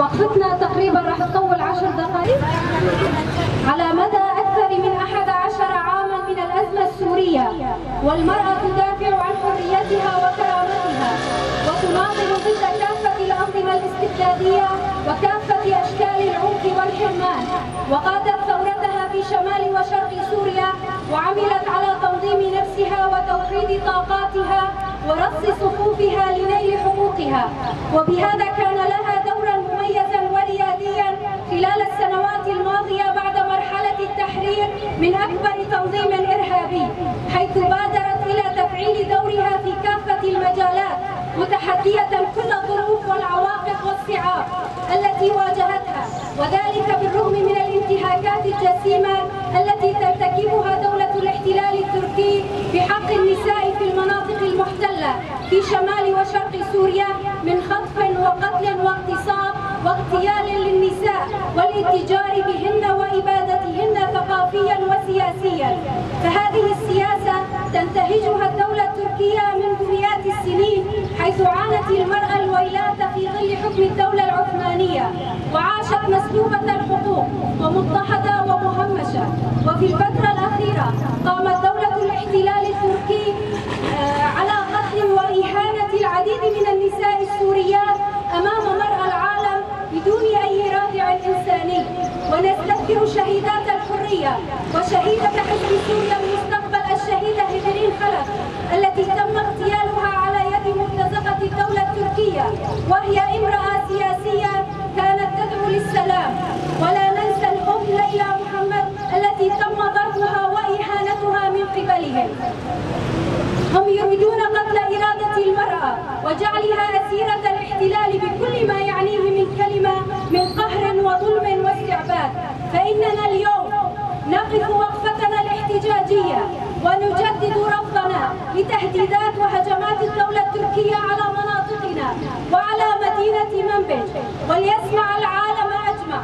وقفتنا تقريبا راح تطول عشر دقائق. على مدى أكثر من أحد عشر عاما من الأزمة السورية والمرأة تدافع عن حريتها وكرامتها وتناضل ضد كافة الأنظمة الاستبدادية وكافة أشكال العنف والحرمان. وقادت ثورتها في شمال وشرق سوريا وعملت على تنظيم نفسها وتوحيد طاقاتها ورص صفوفها لنيل حقوقها. وبهذا كان لها خلال السنوات الماضية بعد مرحلة التحرير من أكبر تنظيم إرهابي حيث بادرت إلى تفعيل دورها في كافة المجالات متحدية كل الظروف والعواقب والصعاب التي واجهتها. وذلك بالرغم من الانتهاكات الجسيمة التي ترتكبها دولة الاحتلال التركي بحق النساء في المناطق المحتلة في شمال وشرق سوريا والاتجار بهن وإبادتهن ثقافيا وسياسيا. فهذه السياسة تنتهجها الدولة التركية منذ مئات السنين حيث عانت المرأة الويلات في ظل حكم الدولة العثمانية. وعاشت مسلوبة الحقوق ومضطهدة ومهمشة. وفي الفترة الأخيرة قامت دولة الاحتلال التركي آه، على قتل وإهانة العديد من ونستذكر شهيدات الحرية وشهيدة حزب سوريا المستقبل الشهيدة هجرين خلف التي تم اغتيالها على يد مرتزقة الدولة التركية وهي امرأة فإننا اليوم نقف وقفتنا الاحتجاجية ونجدد رفضنا لتهديدات وهجمات الدولة التركية على مناطقنا وعلى مدينة منبج وليسمع العالم أجمع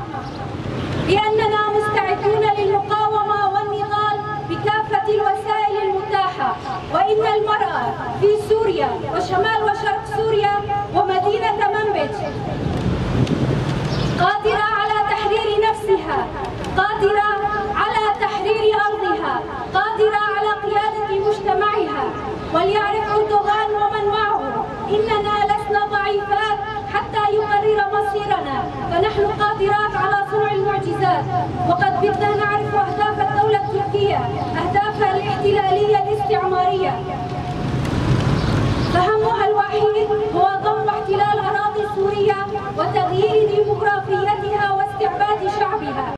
بأننا وليعرف أردوغان ومن معه. إننا لسنا ضعيفات حتى يقرر مصيرنا. فنحن قادرات على صنع المعجزات. وقد بدنا نعرف أهداف الدولة التركية. أهدافها